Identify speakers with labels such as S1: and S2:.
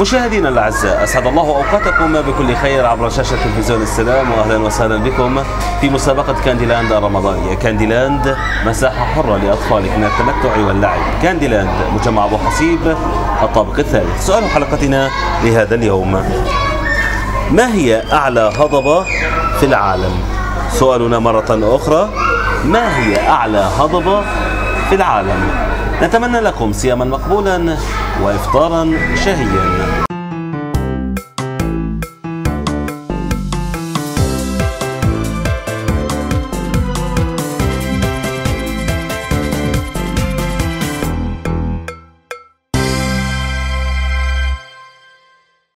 S1: مشاهدينا الأعزاء أسعد الله أوقاتكم بكل خير عبر شاشة تلفزيون السلام واهلا وسهلا بكم في مسابقة كانديلاند الرمضانية. كانديلاند مساحة حرة لأطفالك من التمتع واللعب. كانديلاند مجمع أبو حسيب الطابق الثالث. سؤال حلقتنا لهذا اليوم. ما هي أعلى هضبة في العالم؟ سؤالنا مرة أخرى ما هي أعلى هضبة في العالم؟ نتمنى لكم صياما مقبولا وافطارا شهيا.